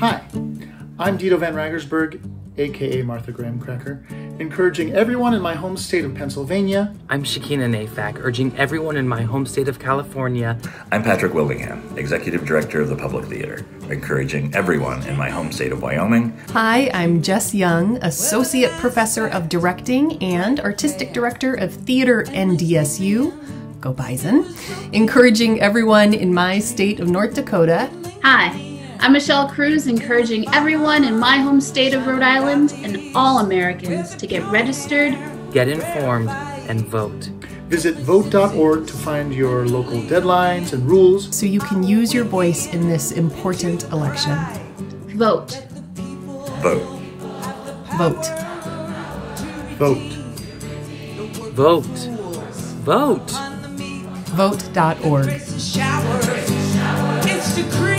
I'm Dito Van Reigersberg, aka Martha Graham Cracker, encouraging everyone in my home state of Pennsylvania. I'm Shakina Nayfack, urging everyone in my home state of California. I'm Patrick Willingham, Executive Director of the Public Theater, encouraging everyone in my home state of Wyoming. Hi, I'm Jess Jung, Associate Professor of Directing and Artistic Director of Theater NDSU. Go Bison. Encouraging everyone in my state of North Dakota. Hi, I'm Michelle Cruz, encouraging everyone in my home state of Rhode Island and all Americans to get registered, get informed, and vote. Visit vote.org to find your local deadlines and rules so you can use your voice in this important election. Vote. Vote. Vote. Vote. Vote. Vote. Vote.org. It's the